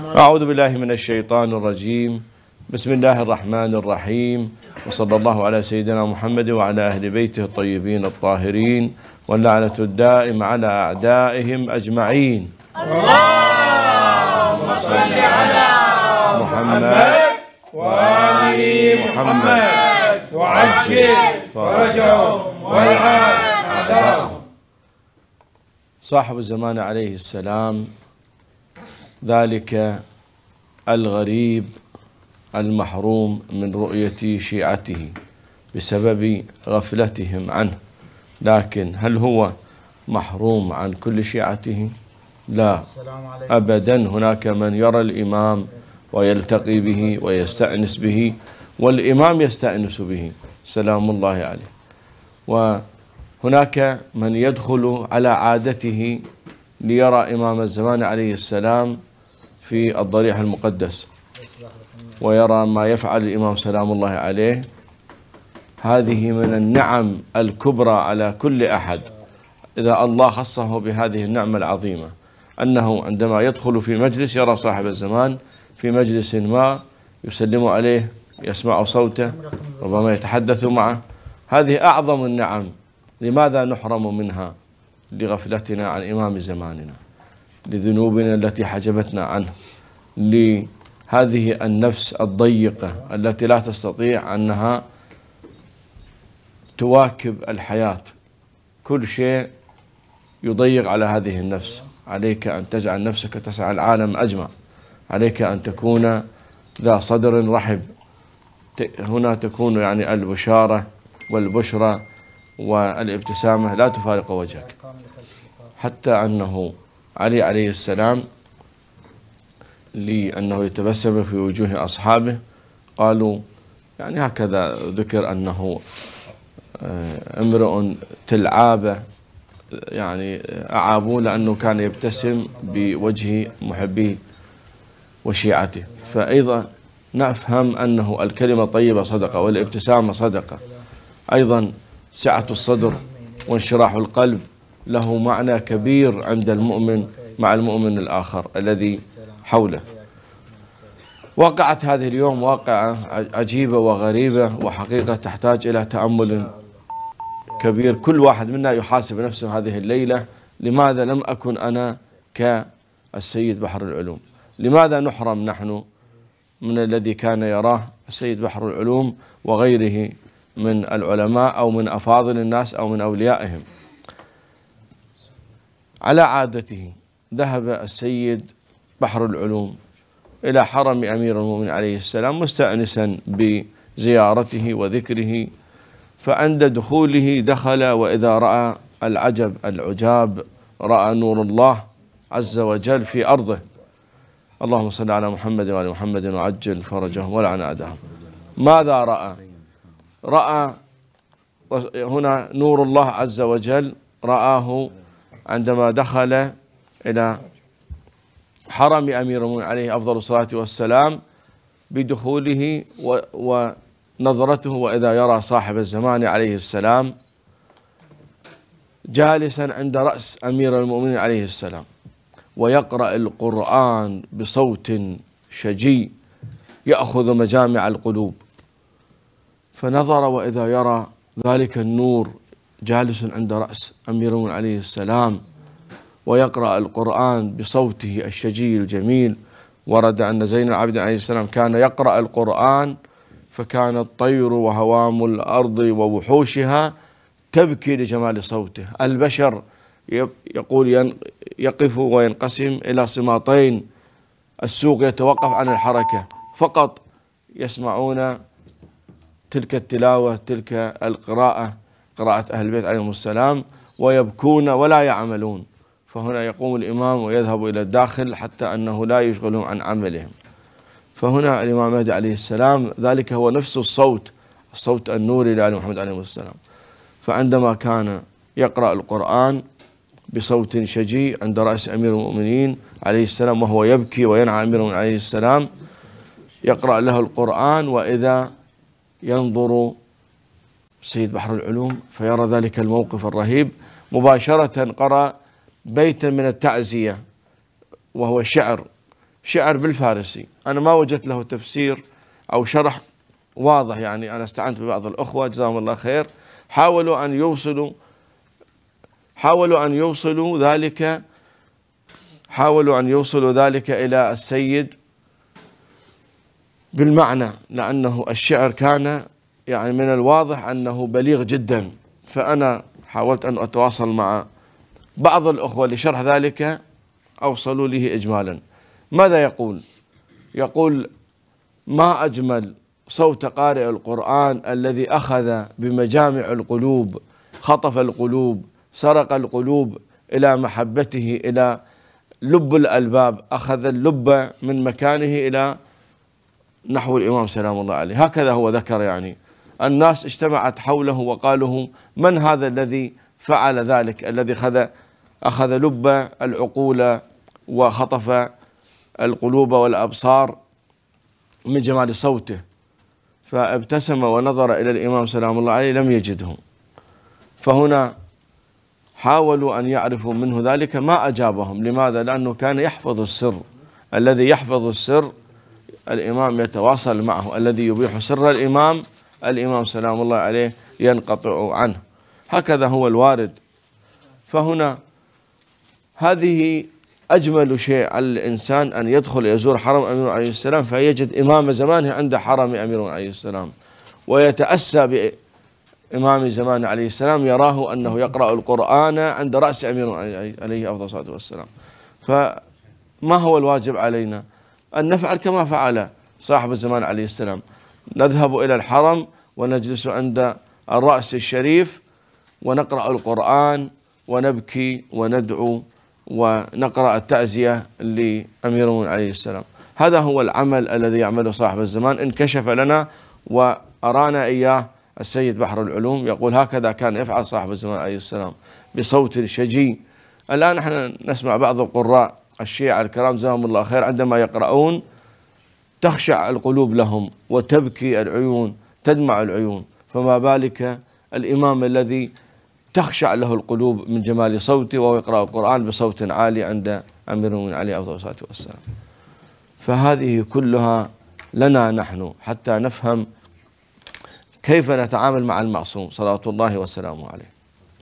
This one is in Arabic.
أعوذ بالله من الشيطان الرجيم. بسم الله الرحمن الرحيم. وصلى الله على سيدنا محمد وعلى أهل بيته الطيبين الطاهرين. واللعنة الدائم على أعدائهم أجمعين. اللهم صل على محمد وآل محمد. وعجل فرجهم والعن أعداءهم. صاحب الزمان عليه السلام ذلك الغريب المحروم من رؤية شيعته بسبب غفلتهم عنه. لكن هل هو محروم عن كل شيعته؟ لا. أبدا هناك من يرى الإمام ويلتقي به ويستأنس به والإمام يستأنس به. سلام الله عليه. وهناك من يدخل على عادته ليرى إمام الزمان عليه السلام في الضريح المقدس. ويرى ما يفعل الإمام سلام الله عليه. هذه من النعم الكبرى على كل أحد. إذا الله خصه بهذه النعمة العظيمة. أنه عندما يدخل في مجلس يرى صاحب الزمان في مجلس ما يسلم عليه يسمع صوته ربما يتحدث معه. هذه أعظم النعم. لماذا نحرم منها؟ لغفلتنا عن إمام زماننا. لذنوبنا التي حجبتنا عنه لهذه النفس الضيقة التي لا تستطيع أنها تواكب الحياة. كل شيء يضيق على هذه النفس. عليك أن تجعل نفسك تسعى العالم أجمع. عليك أن تكون ذا صدر رحب. هنا تكون يعني البشارة والبشرى والابتسامة لا تفارق وجهك. حتى أنه علي عليه السلام لأنه يتبسم في وجوه أصحابه. قالوا يعني هكذا ذكر أنه آه، امرؤ تلعابة يعني أعابوه لأنه كان يبتسم بوجه محبيه وشيعته. فأيضا نفهم أنه الكلمة طيبة صدقة والابتسامة صدقة. أيضا سعة الصدر وانشراح القلب له معنى كبير عند المؤمن مع المؤمن الآخر الذي حوله. وقعت هذه اليوم واقعة عجيبة وغريبة وحقيقة تحتاج إلى تأمل كبير. كل واحد منا يحاسب نفسه هذه الليلة لماذا لم أكن أنا كالسيد بحر العلوم؟ لماذا نحرم نحن من الذي كان يراه السيد بحر العلوم وغيره من العلماء أو من أفاضل الناس أو من أوليائهم؟ على عادته ذهب السيد بحر العلوم إلى حرم أمير المؤمنين عليه السلام مستأنسا بزيارته وذكره فعند دخوله دخل وإذا رأى العجب العجاب رأى نور الله عز وجل في أرضه. اللهم صل على محمد وعلى محمد وعجل فرجهم ولعن أعداهم ماذا رأى؟ رأى هنا نور الله عز وجل رآه عندما دخل إلى حرم أمير المؤمنين عليه أفضل الصلاة والسلام بدخوله ونظرته وإذا يرى صاحب الزمان عليه السلام جالسا عند رأس أمير المؤمنين عليه السلام ويقرأ القرآن بصوت شجي يأخذ مجامع القلوب فنظر وإذا يرى ذلك النور جالس عند رأس أمير عليه السلام ويقرأ القرآن بصوته الشجي الجميل. ورد أن زين العابدين عليه السلام كان يقرأ القرآن فكان الطير وهوام الأرض ووحوشها تبكي لجمال صوته. البشر يقول يقف وينقسم إلى صماطين السوق يتوقف عن الحركة. فقط يسمعون تلك التلاوة تلك القراءة. قراءة أهل البيت عليهم السلام ويبكون ولا يعملون. فهنا يقوم الإمام ويذهب إلى الداخل حتى أنه لا يشغلهم عن عملهم. فهنا الإمام مهدي عليه السلام ذلك هو نفس الصوت الصوت النوري لآل محمد عليه السلام. فعندما كان يقرأ القرآن بصوت شجي عند رأس أمير المؤمنين عليه السلام وهو يبكي وينعى أمير عليه السلام يقرأ له القرآن وإذا ينظر سيد بحر العلوم فيرى ذلك الموقف الرهيب. مباشرة قرأ بيتا من التعزية وهو شعر شعر بالفارسي. أنا ما وجدت له تفسير أو شرح واضح يعني أنا استعنت ببعض الأخوة جزاهم الله خير. حاولوا أن يوصلوا حاولوا أن يوصلوا ذلك حاولوا أن يوصلوا ذلك إلى السيد بالمعنى لأنه الشعر كان يعني من الواضح أنه بليغ جدا. فأنا حاولت أن أتواصل مع بعض الأخوة لشرح ذلك أوصلوا له إجمالا. ماذا يقول؟ يقول ما أجمل صوت قارئ القرآن الذي أخذ بمجامع القلوب خطف القلوب سرق القلوب إلى محبته إلى لب الألباب أخذ اللب من مكانه إلى نحو الإمام سلام الله عليه. هكذا هو ذكر يعني. الناس اجتمعت حوله وقالوا من هذا الذي فعل ذلك؟ الذي أخذ أخذ لب العقول وخطف القلوب والأبصار من جمال صوته. فابتسم ونظر إلى الإمام سلام الله عليه لم يجده. فهنا حاولوا أن يعرفوا منه ذلك ما أجابهم. لماذا؟ لأنه كان يحفظ السر. الذي يحفظ السر الإمام يتواصل معه. الذي يبيح سر الإمام الإمام سلام الله عليه ينقطع عنه. هكذا هو الوارد. فهنا هذه أجمل شيء على الإنسان أن يدخل يزور حرم أمير عليه السلام فيجد إمام زمانه عند حرم أمير عليه السلام. ويتأسى بإمام زمانه عليه السلام يراه أنه يقرأ القرآن عند رأس أمير عليه أفضل الصلاة والسلام. فما هو الواجب علينا؟ أن نفعل كما فعل صاحب الزمان عليه السلام. نذهب إلى الحرم ونجلس عند الرأس الشريف ونقرأ القرآن ونبكي وندعو ونقرأ التعزية لأمير عليه السلام. هذا هو العمل الذي يعمله صاحب الزمان. انكشف لنا وأرانا إياه السيد بحر العلوم. يقول هكذا كان يفعل صاحب الزمان عليه السلام بصوت شجي. الآن نحن نسمع بعض القراء الشيعة الكرام جزاهم الله خير عندما يقرؤون تخشع القلوب لهم وتبكي العيون تدمع العيون. فما بالك الإمام الذي تخشع له القلوب من جمال صوته وهو يقرأ القرآن بصوت عالي عند أمير المؤمنين عليه أفضل الصلاة والسلام. فهذه كلها لنا نحن حتى نفهم كيف نتعامل مع المعصوم. صلوات الله وسلامه عليه.